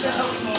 Yes.